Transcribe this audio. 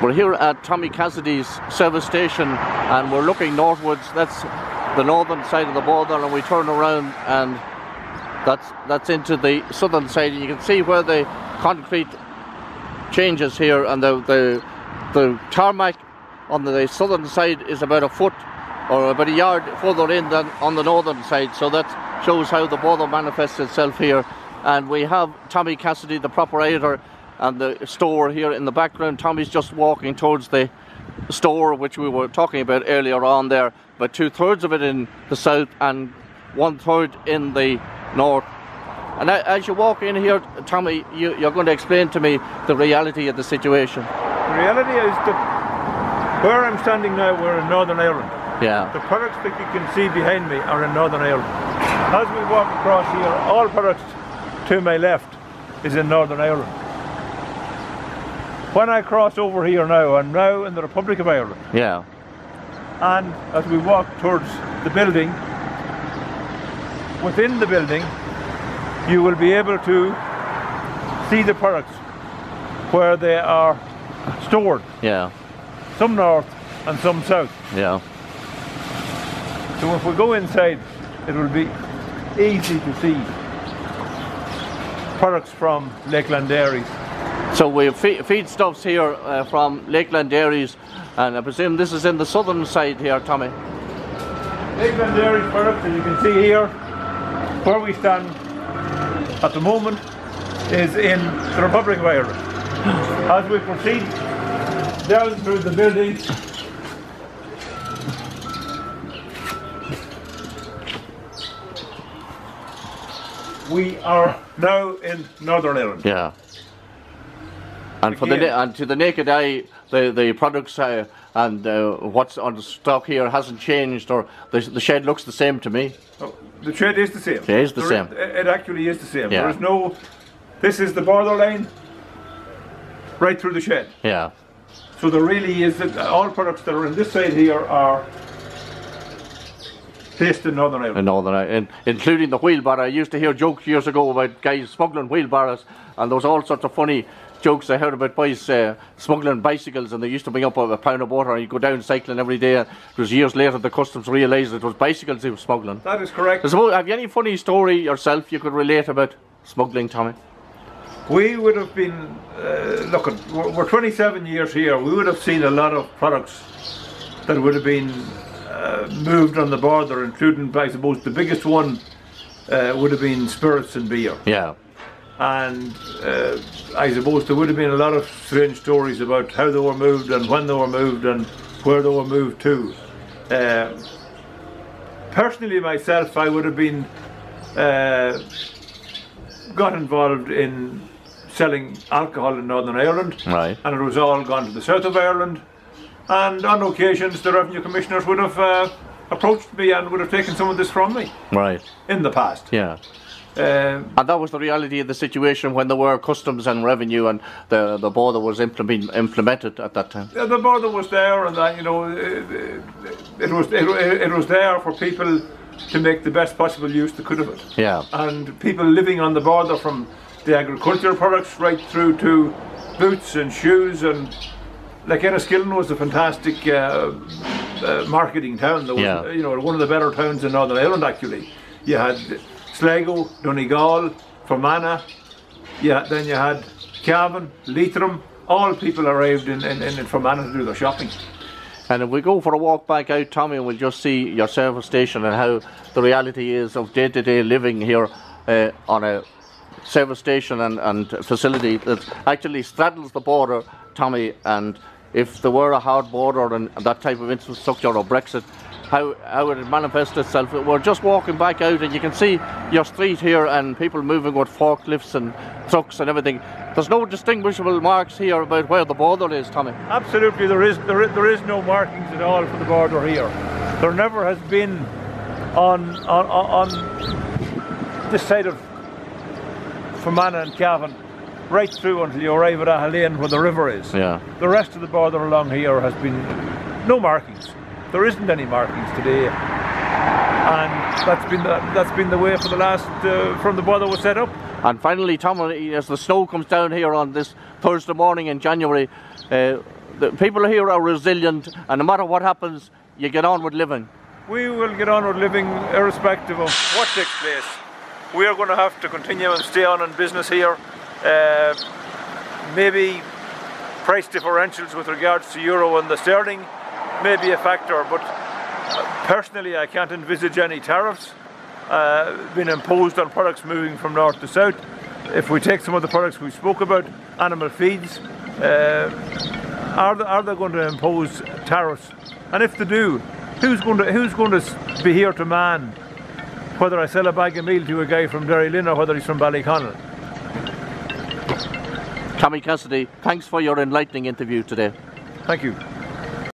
We're here at Tommy Cassidy's service station and we're looking northwards. That's the northern side of the border and we turn around and that's that's into the southern side. And You can see where the concrete changes here and the the, the tarmac on the southern side is about a foot or about a yard further in than on the northern side. So that shows how the border manifests itself here. And we have Tommy Cassidy, the proprietor, and the store here in the background. Tommy's just walking towards the store which we were talking about earlier on there, but two thirds of it in the south and one third in the north. And as you walk in here, Tommy, you, are going to explain to me the reality of the situation. The reality is that where I'm standing now, we're in Northern Ireland. Yeah. The products that you can see behind me are in Northern Ireland. As we walk across here, all products to my left is in Northern Ireland. When I cross over here now, I'm now in the Republic of Ireland. Yeah. And as we walk towards the building, within the building, you will be able to see the products where they are stored. Yeah. Some north and some south. Yeah. So if we go inside, it will be easy to see products from Lakeland Dairies. So we have feedstuffs here uh, from Lakeland Dairies, and I presume this is in the southern side here, Tommy. Lakeland Dairies products, as you can see here, where we stand at the moment, is in the Republic of Ireland. As we proceed down through the building, we are now in Northern Ireland. Yeah. And for the and to the naked eye, the the products uh, and uh, what's on the stock here hasn't changed, or the, the shed looks the same to me. Oh, the shed is the same. It is the there same. Is, it actually is the same. Yeah. There is no. This is the borderline. Right through the shed. Yeah. So there really is that all products that are in this side here are placed in Northern Ireland. In Northern Ireland, including the wheelbarrow. I used to hear jokes years ago about guys smuggling wheelbarrows, and there was all sorts of funny jokes I heard about boys uh, smuggling bicycles, and they used to bring up a, pound of water, and you go down cycling every day. And it was years later the customs realised it was bicycles they were smuggling. That is correct. I suppose, have you any funny story yourself you could relate about smuggling, Tommy? We would have been uh, looking. We're, we're 27 years here. We would have seen a lot of products that would have been uh, moved on the border, including, I suppose, the biggest one uh, would have been spirits and beer. Yeah. And uh, I suppose there would have been a lot of strange stories about how they were moved and when they were moved and where they were moved to. Uh, personally, myself, I would have been uh, got involved in selling alcohol in Northern Ireland, right. and it was all gone to the south of Ireland. And on occasions, the revenue commissioners would have uh, approached me and would have taken some of this from me. Right. In the past. Yeah. Um, and that was the reality of the situation when there were customs and revenue and the the border was implement, implemented at that time. Yeah, the border was there, and that you know it, it was it, it, was there for people to make the best possible use they could of it. Yeah. And people living on the border from the agricultural products right through to boots and shoes and like Enniskillen was a fantastic uh, uh, marketing town. There was, yeah. you know, one of the better towns in Northern Ireland actually. You had Sligo, Donegal, Fermanagh, yeah, then you had Cavan, Leitrim, all people arrived in, in, in Fermanagh to do their shopping. And if we go for a walk back out, Tommy, we'll just see your service station and how the reality is of day to day living here uh, on a service station and, and facility that actually straddles the border, Tommy. And if there were a hard border and that type of infrastructure or Brexit, how, how it manifests itself. We're just walking back out and you can see your street here and people moving with forklifts and trucks and everything. There's no distinguishable marks here about where the border is, Tommy. Absolutely, there is, there is, there is no markings at all for the border here. There never has been on, on, on this side of Fermanagh and Cavan right through until you arrive at Aghalane where the river is. Yeah. The rest of the border along here has been no markings. There isn't any markings today, and that's been the, that's been the way for the last uh, from the border was set up. And finally, Tom, as the snow comes down here on this Thursday morning in January, uh, the people here are resilient, and no matter what happens, you get on with living. We will get on with living irrespective of what takes place. We are going to have to continue and stay on in business here. Uh, maybe price differentials with regards to euro and the sterling may be a factor, but personally, I can't envisage any tariffs uh, being imposed on products moving from north to south. If we take some of the products we spoke about, animal feeds, uh, are they, are they going to impose tariffs? And if they do, who's going to who's going to be here to man whether I sell a bag of meal to a guy from Derrylin or whether he's from Ballyconnell? Tommy Cassidy, thanks for your enlightening interview today. Thank you.